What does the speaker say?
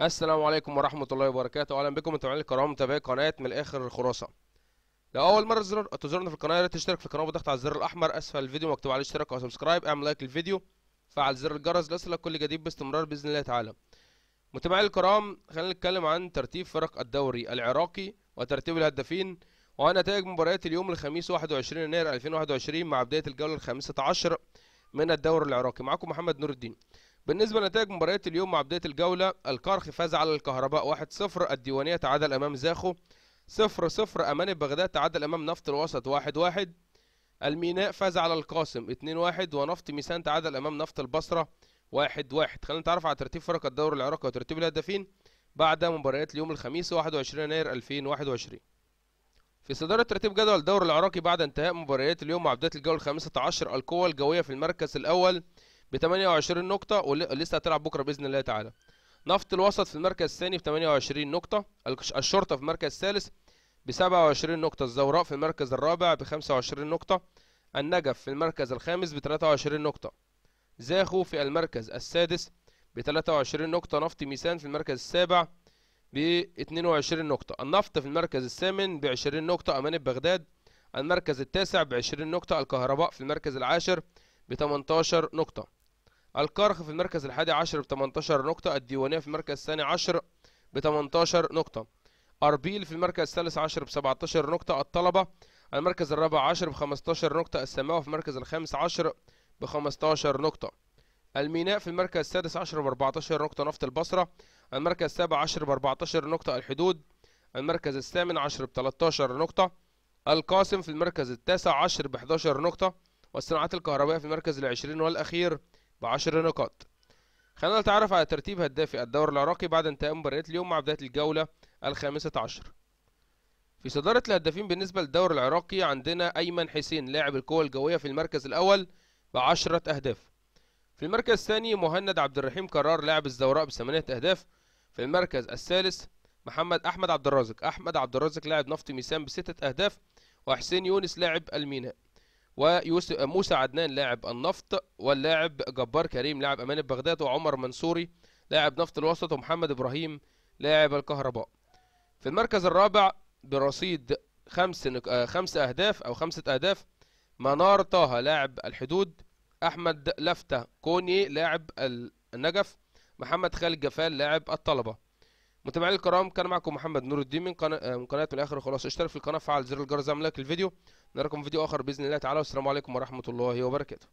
السلام عليكم ورحمة الله وبركاته. أهلا بكم متابعين الكرام متابعي قناة من الآخر الخلاصة. لو أول مرة زر... تزورنا في القناة يا ريت تشترك في القناة وضغط على الزر الأحمر أسفل الفيديو مكتوب عليه اشتراك أو subscribe. اعمل like للفيديو فعل زر الجرس ليصلك كل جديد باستمرار بإذن الله تعالى. متابعي الكرام خلينا نتكلم عن ترتيب فرق الدوري العراقي وترتيب الهدافين ونتائج مباريات اليوم الخميس 21 يناير 2021 مع بداية الجولة الخامسة عشر من الدوري العراقي. معكم محمد نور الدين. بالنسبة لنتائج مباريات اليوم مع بداية الجولة الكرخ فاز على الكهرباء 1-0 الديوانية تعادل أمام زاخو 0-0 أمان بغداد تعادل أمام نفط الوسط 1-1 الميناء فاز على القاسم 2-1 ونفط ميسان تعادل أمام نفط البصرة 1-1 خلينا نتعرف على ترتيب فرق الدوري العراقي وترتيب الهدافين بعد مباريات اليوم الخميس 21 يناير 2021 في صدارة ترتيب جدول الدوري العراقي بعد انتهاء مباريات اليوم مع بداية الجولة الخامسة عشر القوة الجوية في المركز الأول ب 28 نقطة ولسه هتلعب بكرة بإذن الله تعالى. نفط الوسط في المركز الثاني ب 28 نقطة، الشرطة في المركز الثالث ب 27 نقطة، الزوراء في المركز الرابع ب 25 نقطة، النجف في المركز الخامس ب 23 نقطة. زاخو في المركز السادس ب 23 نقطة، نفط ميسان في المركز السابع ب 22 نقطة، النفط في المركز الثامن ب 20 نقطة، أمانة بغداد المركز التاسع ب 20 نقطة، الكهرباء في المركز العاشر ب 18 نقطة. الكرخ في المركز الحادي عشر ب 18 نقطة الديوانية في المركز الثاني عشر ب 18 نقطة. أربيل في المركز الثالث عشر ب 17 نقطة الطلبة. المركز الرابع عشر ب 15 نقطة السماوة في المركز الخامس عشر ب 15 نقطة. الميناء في المركز السادس عشر ب 14 نقطة نفط البصرة. المركز السابع عشر ب 14 نقطة الحدود. المركز الثامن عشر ب 13 نقطة. القاسم في المركز التاسع عشر ب 11 نقطة. والصناعات الكهربائية في المركز العشرين والأخير بعشر نقاط. خلينا نتعرف على ترتيب هدافي الدوري العراقي بعد انتهاء مباريات اليوم مع بداية الجولة الخامسة عشر. في صدارة الهدافين بالنسبة للدوري العراقي عندنا أيمن حسين لاعب القوة الجوية في المركز الأول بعشرة أهداف. في المركز الثاني مهند عبد الرحيم قرار لاعب الزوراء بثمانية أهداف. في المركز الثالث محمد أحمد عبد الرازق. أحمد عبد الرازق لاعب نفط ميسان بستة أهداف وحسين يونس لاعب الميناء. ويوسف موسى عدنان لاعب النفط واللاعب جبار كريم لاعب أمانة بغداد وعمر منصوري لاعب نفط الوسط ومحمد إبراهيم لاعب الكهرباء. في المركز الرابع برصيد خمس نك... خمس أهداف أو خمسة أهداف منار طه لاعب الحدود أحمد لفتة كوني لاعب النجف محمد خالد جفال لاعب الطلبة. متابعينا الكرام كان معكم محمد نور الدين من قناة من قناة الآخر خلاص. اشترك في القناة فعل زر الجرس اعمل لايك للفيديو نراكم في فيديو آخر بإذن الله تعالى والسلام عليكم ورحمة الله وبركاته.